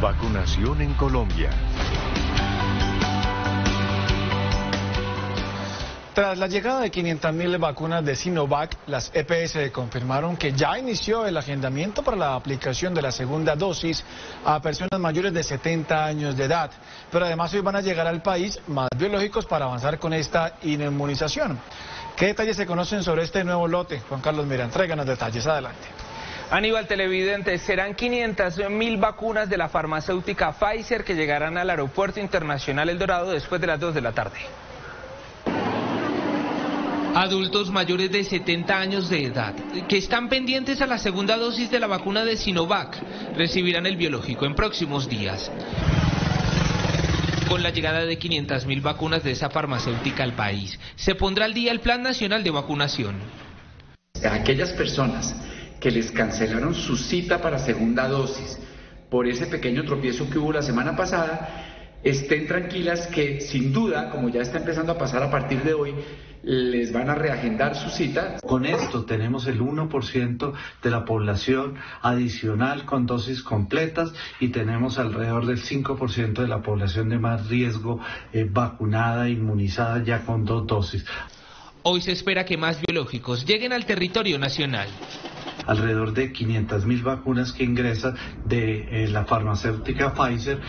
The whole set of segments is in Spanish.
Vacunación en Colombia. Tras la llegada de 500.000 vacunas de Sinovac, las EPS confirmaron que ya inició el agendamiento para la aplicación de la segunda dosis a personas mayores de 70 años de edad. Pero además hoy van a llegar al país más biológicos para avanzar con esta inmunización. ¿Qué detalles se conocen sobre este nuevo lote? Juan Carlos Mira, tráiganos detalles. Adelante. Aníbal Televidente, serán 500 mil vacunas de la farmacéutica Pfizer que llegarán al Aeropuerto Internacional El Dorado después de las 2 de la tarde. Adultos mayores de 70 años de edad que están pendientes a la segunda dosis de la vacuna de Sinovac recibirán el biológico en próximos días. Con la llegada de 500.000 vacunas de esa farmacéutica al país, se pondrá al día el Plan Nacional de Vacunación. Aquellas personas que les cancelaron su cita para segunda dosis por ese pequeño tropiezo que hubo la semana pasada, estén tranquilas que sin duda, como ya está empezando a pasar a partir de hoy, les van a reagendar su cita. Con esto tenemos el 1% de la población adicional con dosis completas y tenemos alrededor del 5% de la población de más riesgo eh, vacunada, inmunizada ya con dos dosis. Hoy se espera que más biológicos lleguen al territorio nacional alrededor de 500.000 vacunas que ingresan de eh, la farmacéutica Pfizer.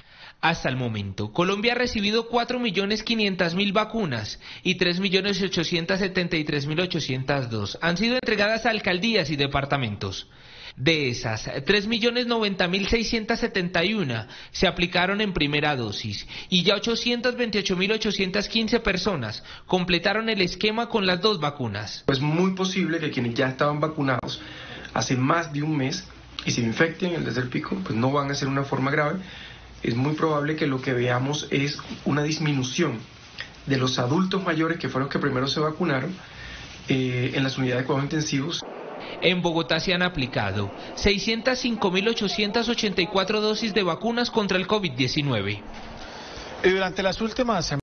Hasta el momento, Colombia ha recibido 4.500.000 vacunas y 3.873.802 han sido entregadas a alcaldías y departamentos. De esas, 3.090.671 se aplicaron en primera dosis y ya 828.815 personas completaron el esquema con las dos vacunas. Es muy posible que quienes ya estaban vacunados hace más de un mes y se infecten el tercer pico, pues no van a ser una forma grave es muy probable que lo que veamos es una disminución de los adultos mayores que fueron los que primero se vacunaron eh, en las unidades de cuidados intensivos. En Bogotá se han aplicado 605.884 dosis de vacunas contra el COVID-19. Y durante las últimas